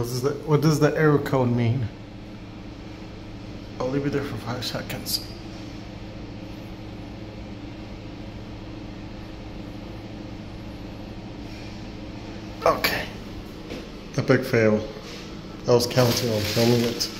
What does the What does the error code mean? I'll leave it there for five seconds. Okay. Epic fail. I was counting on filming it.